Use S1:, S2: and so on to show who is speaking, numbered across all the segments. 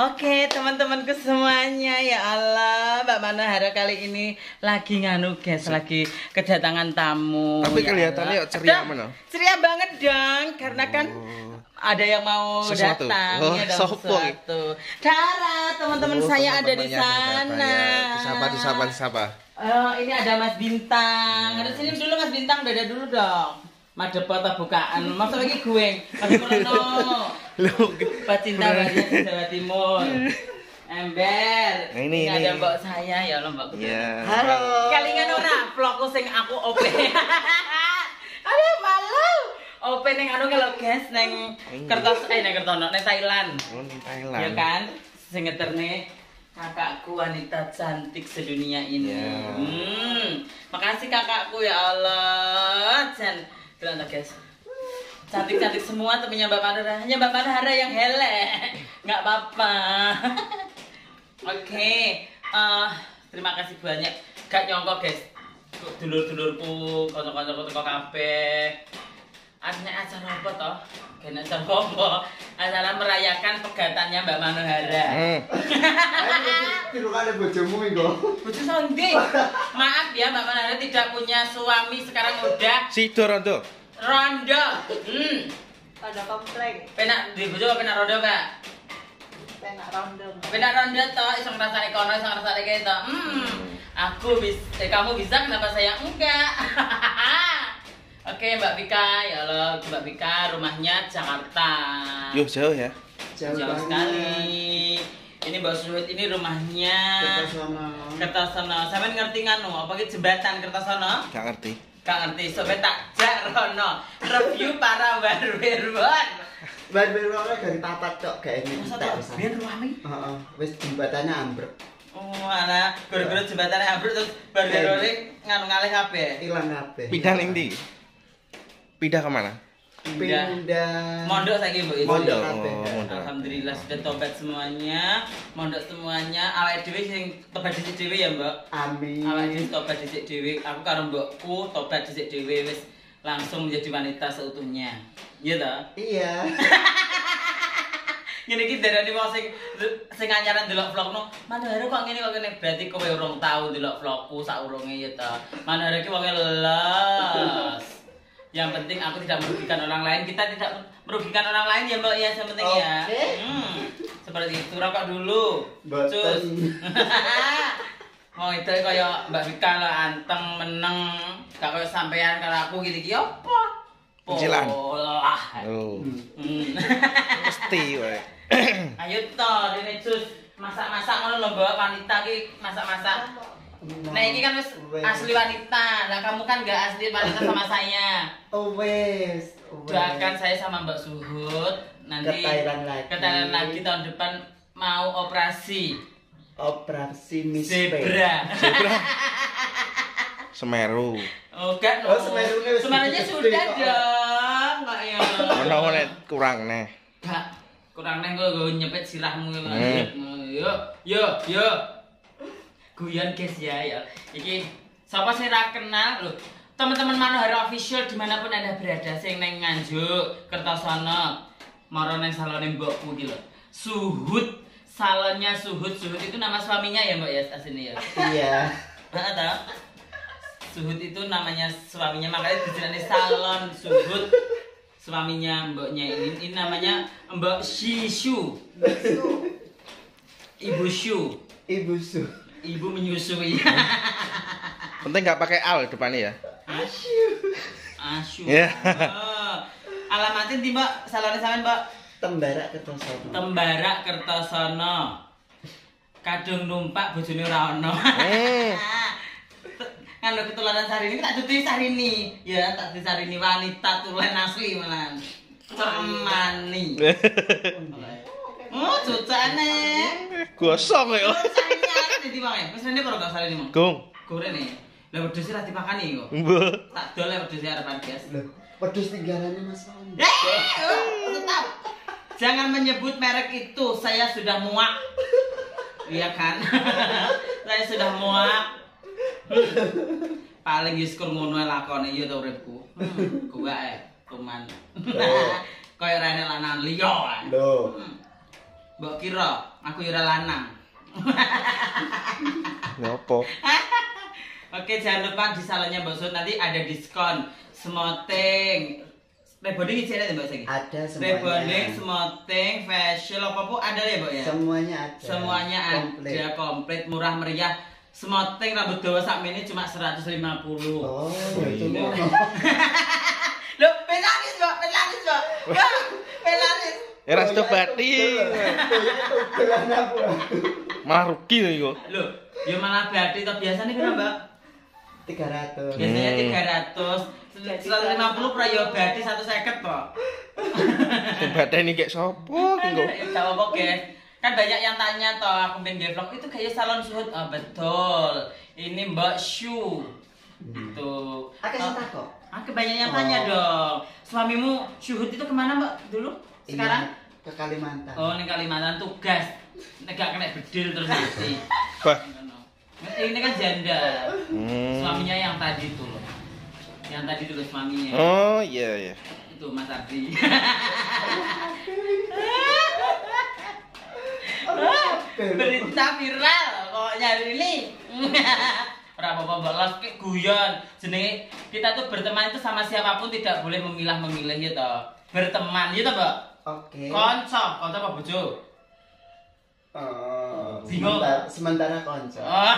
S1: Oke teman-temanku semuanya ya Allah Mbak Manohara kali ini lagi nganu guys lagi kedatangan tamu
S2: Tapi
S1: ya
S2: kelihatannya
S1: Allah.
S2: ceria mana?
S1: Ceria banget dong karena kan ada yang mau
S2: Sesuatu.
S1: datang
S2: Oh,
S1: ya dong sesuatu. Dara teman-teman
S2: Oh,
S1: saya ada di sana
S2: banyak. Disapa, disapa, disapa.
S1: Oh, ini ada Mas Bintang. Ada sini dulu Mas Bintang, dada dulu dong. Madep bukaan. Masa lagi gue. Mas.
S2: Lu
S1: Pecinta banyak Jawa Timur. Ember.
S2: Nah, ini, ini.
S1: ada mbak saya ya lo mbak.
S2: Iya.
S1: Halo. Kalingan ora vlogku sing aku ope. Aduh malu. Ope ning anu kalau guys neng kertas eh neng kertono neng Thailand.
S2: Oh, Thailand.
S1: Ya kan? Sing ngeterne kakakku wanita cantik sedunia ini.
S2: Ya.
S1: Hmm. Makasih kakakku ya Allah. Jan bilang guys. Cantik-cantik semua temennya Mbak Manara. Hanya Mbak Manara yang hele. Nggak apa-apa. Oke. eh, terima kasih banyak. Gak nyongkok guys. Dulur-dulurku, kanca-kancaku teko kabeh. Artinya acara apa toh? Kena acara apa? Acara merayakan pegatannya Mbak Manohara.
S2: Hmm.
S3: Tiru kali bojomu iku.
S1: Bojo Sondi. Maaf ya Mbak Manohara tidak punya suami sekarang udah
S2: Si Dorondo.
S1: Rondo. Hmm.
S4: Ada komplek,
S1: Penak di bojo apa penak rondo, Kak?
S4: penak rondo.
S1: Penak rondo toh iso ngrasake kono, iso ngrasake kene toh. Hmm. Aku bisa eh, kamu bisa kenapa saya enggak? Oke Mbak Vika, ya Allah Mbak Vika rumahnya Jakarta.
S2: Yuh, jauh ya.
S1: Jauh, sekali. Ini Mbak Suhut ini rumahnya
S3: Kertosono.
S1: Kertosono. Sampeyan ngerti nganu apa ki jembatan Kertosono?
S2: Gak ngerti.
S1: Gak ngerti, sobat tak jak rono review para.
S3: Bar-bar ora dari papat tok gak ini
S1: Masa tuh,
S3: bisa.
S1: biar ruame.
S3: Heeh, wis jembatannya ambruk.
S1: Oh, alah, gara-gara jembatannya ambruk terus baru-baru nganu ngalih kabeh.
S3: Ilang kabeh.
S2: Pindah ning ndi? Pindah kemana?
S3: Pindah.
S1: Mondok saiki, Bu.
S3: Mondok
S2: Oh, mondok.
S1: Alhamdulillah sudah tobat semuanya, mondok semuanya. Awake dhewe sing tobat dhisik dhewe ya, Mbak.
S3: Amin.
S1: Awake dhewe tobat dhisik dhewe. Aku karo mbokku tobat dhisik dhewe wis langsung menjadi wanita seutuhnya. Iya toh?
S3: Iya.
S1: Ngene iki darani wong sing sing anyaran delok vlogno. Manhara kok ngene kok ngene berarti kowe urung tau delok vlogku saurunge ya ta. Manhara iki wonge lelas. Yang penting aku tidak merugikan orang lain, kita tidak merugikan orang lain ya Mbak ya yang penting ya.
S3: Oke.
S1: Hmm. Seperti itu rokok dulu. Cus. Oh itu kaya Mbak Vika lah anteng meneng gak kaya sampean karo aku gitu-gitu apa?
S2: Kecilan.
S1: Polah.
S2: Oh.
S1: Hmm.
S2: Mesti wae.
S1: Ayo to, ini jus masak-masak ngono lho, Mbak. Wanita ki masak-masak. Nah, ini kan wis asli wanita. Lah kamu kan gak asli wanita sama saya.
S3: Oh wes. Oh, wes.
S1: Doakan saya sama Mbak Suhut nanti
S3: Ke Thailand lagi.
S1: ke Thailand lagi tahun depan mau operasi
S3: Operasi Miss
S1: zebra.
S2: Semeru.
S1: Oh, kan.
S3: Oh, Semerunya wis
S1: Semerunya
S3: gede-gede
S1: sudah dong. Kok ya.
S2: Ono nek kurang neh.
S1: Gak kurang neng gue gue nyepet sirahmu ya
S2: Hmm.
S1: Yuk, yuk, yuk. Guyon guys ya ya. Iki siapa sih ra kenal loh. Teman-teman Manohara official di mana pun anda berada, sing neng Nganjuk, Kertosono, maro neng salone mbokku gitu. Suhut, salonnya Suhut, Suhut itu nama suaminya ya mbak ya aslinya ya.
S3: Iya.
S1: Heeh toh? Suhut itu namanya suaminya makanya dijadikan salon Suhut. Suaminya mboknya ini, ini namanya Mbok Shishu. Ibu Shu.
S3: Ibu Su.
S1: Ibu menyusui.
S2: Penting gak pakai al depannya ya.
S1: Asyu.
S2: Ya.
S1: Oh. Alamatnya di Mbak, salonnya sampean Mbak.
S3: Tembara Kertosono.
S1: Tembara Kertosono. Kadung numpak bojone ora ono.
S2: Hmm.
S1: Nganu ketularan Sarini tak duduhi Sarini. Ya, tak duduhi Sarini wanita tulen asli malan. Cemani. Oh, cucane.
S2: Gosong ya.
S1: Di wae. Wis rene karo gak Sarini mong.
S2: Gung.
S1: Gorene. Lah wedhus ra dipakani kok.
S2: Mbah.
S1: Tak dol wedhus arepan guys.
S3: Loh, wedhus tinggalannya Mas Andi.
S1: Eh, tetap. Jangan menyebut merek itu, saya sudah muak. Iya kan? saya sudah muak. Paling yuskur ngono ae lakone iya to uripku. Hmm, Gua eh kuman. Kaya rene lanang liya.
S3: Loh.
S1: Hmm. Mbok kira aku ya ora lanang.
S2: Ngopo?
S1: Oke, jangan lupa di salonnya Mbak Sud nanti ada diskon smoting. Rebonding isi ada ya Mbak Segi?
S3: Ada
S1: Rebonding,
S3: semuanya.
S1: smoting, facial apa pun ada ya Mbak ya?
S3: Semuanya ada.
S1: Semuanya
S3: Komplit.
S1: ada komplit murah meriah. Smoting rambut dawa sak ini cuma 150.
S3: Oh, itu
S2: Iya.
S3: mau.
S1: Loh, pelaris Mbak, pelaris Mbak. Mbak, pelaris.
S2: Ya ras bati.
S3: Jalan aku.
S2: Malah rugi lho iku.
S1: Loh, ya malah berarti to biasanya berapa Mbak?
S3: 300.
S1: Biasanya
S2: Hmm.
S1: 300, 150 pro ya berarti 150 kok.
S2: Sing badani kayak sopo ki kok.
S1: Gak apa guys. Kan banyak yang tanya toh aku pengen vlog itu kayak salon suhud. Oh, betul. Ini Mbak Shu. Itu.
S3: Akeh
S1: Oh,
S3: sing takok.
S1: Aku banyak yang
S3: Oh.
S1: tanya dong. Suamimu Syuhud itu ke mana Mbak dulu? Sekarang?
S3: Iya, ke Kalimantan.
S1: Oh, ini Kalimantan tugas. Nek gak kena bedil terus nanti.
S2: Bah.
S1: Ini kan janda.
S2: Hmm.
S1: Suaminya yang tadi itu loh. Yang tadi dulu suaminya.
S2: Oh, iya iya.
S1: Itu Mas Ardi. Berita viral kok nyari ini. Ora apa-apa balas kayak guyon. Jenenge kita tuh berteman itu sama siapa pun tidak boleh memilah-memilih ya toh. Berteman ya toh, Mbak.
S3: Oke.
S1: Konco, konco apa bojo?
S3: Oh,
S1: Bingung.
S3: sementara, sementara konco.
S1: Oh.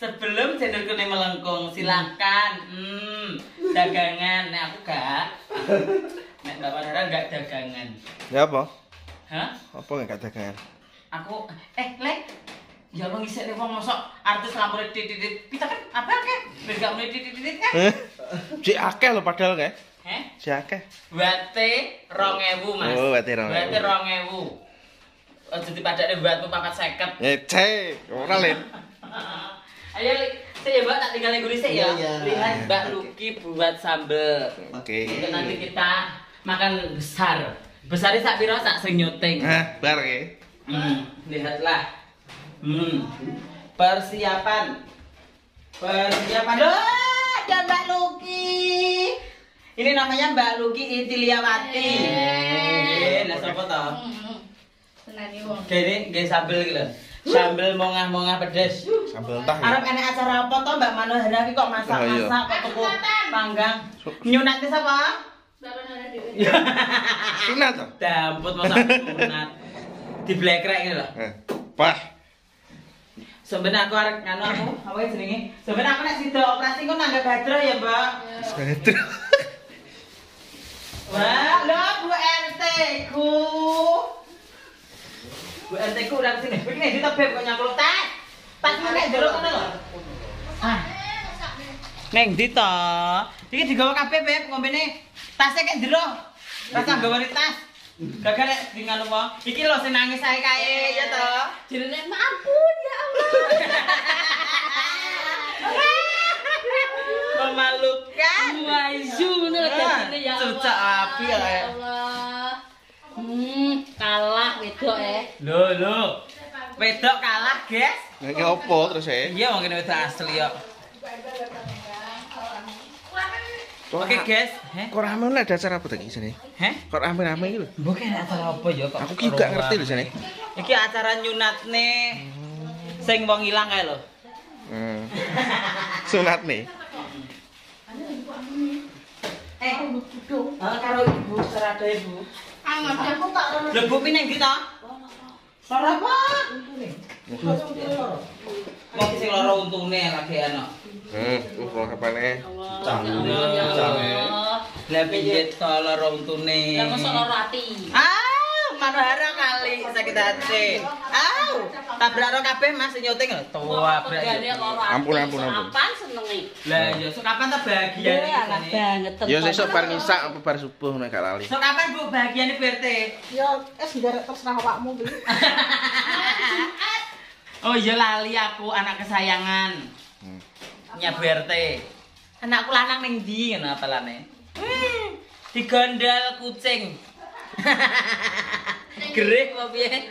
S1: Sebelum channel kene melengkung, silakan. Hmm, dagangan. Nek aku gak. Nek Bapak Dara gak dagangan.
S2: Ya apa?
S1: Hah?
S2: Apa enggak dagangan?
S1: Aku eh lek Ya lo ngisik nih wong mosok artis lampu titit Kita kan apa kan? Biar gak mulai titit kan?
S2: Eh, Si akeh lho padahal kae.
S1: Heh?
S2: Si akeh.
S1: Wate rong ewu mas
S2: Oh, wate rong ewu.
S1: Wate rong ewu jadi pada ada buatmu papat seket
S2: Ngece, ora lin.
S1: Ayo saya mbak tak tinggal gurih saya ya
S3: Iya, iya.
S1: Lihat mbak Luki buat sambel
S2: Oke.
S1: Nanti kita makan besar Besarnya sak piro sak sing nyuting
S2: Nah, bar ke.
S1: Hmm, lihatlah. Hmm. Persiapan. Persiapan. Loh, ada Mbak Luki. Ini namanya Mbak Luki Itiliawati. Eh, nah sapa to?
S5: Senani wong.
S1: Gini, nggih sambel iki lho. Sambel mongah-mongah pedes.
S2: Sambel tah.
S1: Arep enek acara apa to Mbak Manohara iki kok masak-masak kok tuku panggang. Nyunat sapa?
S5: Bapak nara dhewe.
S2: Sunat to?
S1: Damput masak sunat. Di blekrek iki lho.
S2: Eh, Wah,
S1: Sebenarnya aku arek nganu aku, apa jenenge? Sebenarnya aku nek sida operasi kok nanggap badro ya, Mbak.
S2: sedet.
S1: Wah, lho Bu RT ku. Bu RT ku udah kesini. Begini di tebep kok nyangkul tas. Tasmu nek jero kono lho. Ah. Neng ndi to? Iki digawa kabeh, Beb, ngombene. Tasnya kayak jero. Rasa gawe tas. Gagal nek di nganu wong. Iki lho sing nangis ae kae ya to.
S5: Jenenge mampun ya Allah.
S1: Memalukan.
S5: Waizu
S1: Cucak api ya.
S5: Ya Allah. Hmm, kalah wedok eh.
S1: Lho, lho. Wedok kalah, guys.
S2: Nek opo terus e?
S1: Iya, mungkin wedok asli ya.
S2: Kok
S1: Oke, guys. Heh?
S2: Kok rame nek ada acara apa tadi sini?
S1: Heh?
S2: Kok rame-rame iki lho?
S1: Bukan acara apa ya kok?
S2: Aku ki gak ngerti lho sini.
S1: Iki acara nyunat nih. Sing wong ilang kae lho.
S2: Hmm. Sunat nih.
S1: Eh, ah, karo ibu, serada ibu.
S5: Angat aku tak rono.
S1: Lho, Bu pineng ndi to? Lara apa? Wong sing lara untune lagi ana.
S2: Hmm, kok kapane.
S5: Ya Allah.
S1: Lah piye to lara untune?
S5: Lah mosok loro ati.
S1: Ah, Manohara kali sakit hati. Au, tabrak kabeh Mas nyuting lho. Tua
S5: loro ati.
S2: Ampun, ampun, ampun.
S1: Lah ya sok kapan ta bahagiane
S5: Ya lah
S1: iki?
S5: banget.
S2: Ya sesuk bar ngisak apa bar subuh nek gak lali.
S1: Sok kapan Bu bahagiane BRT?
S4: Ya, es nderek terserah awakmu kuwi.
S1: Oh iya lali aku anak kesayangan.
S2: Hmm.
S1: Nya BRT. Anakku lanang ning ndi ngono apalane? Hmm, digondal kucing. Gerih apa piye?